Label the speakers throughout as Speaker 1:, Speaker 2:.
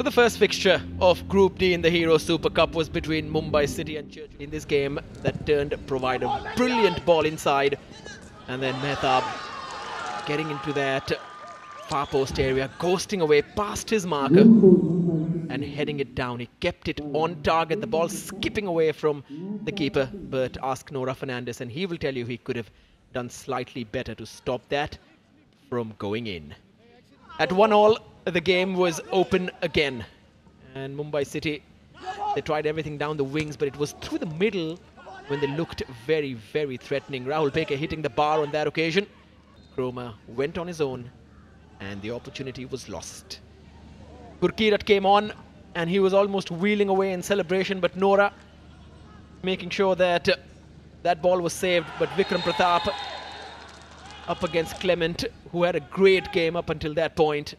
Speaker 1: So the first fixture of Group D in the Hero Super Cup was between Mumbai City and Churchill. In this game, that turned to provide a brilliant ball inside, and then Mehtab getting into that far post area, ghosting away past his marker and heading it down. He kept it on target, the ball skipping away from the keeper. But ask Nora Fernandes, and he will tell you he could have done slightly better to stop that from going in. At one all, the game was open again. And Mumbai City, they tried everything down the wings, but it was through the middle when they looked very, very threatening. Rahul Bheke hitting the bar on that occasion. Kroma went on his own and the opportunity was lost. Gurkirat came on and he was almost wheeling away in celebration, but Nora making sure that uh, that ball was saved, but Vikram Pratap up against Clement, who had a great game up until that point,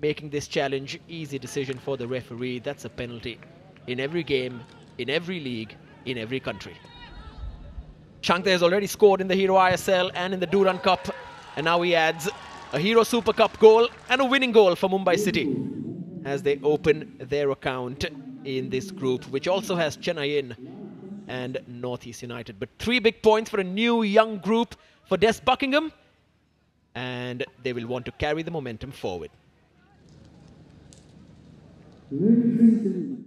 Speaker 1: making this challenge easy decision for the referee. That's a penalty in every game, in every league, in every country. Shankar has already scored in the Hero ISL and in the Durand Cup, and now he adds a Hero Super Cup goal and a winning goal for Mumbai City as they open their account in this group, which also has Chennai and Northeast United. But three big points for a new young group for Des Buckingham, and they will want to carry the momentum forward.
Speaker 2: Ну и жители.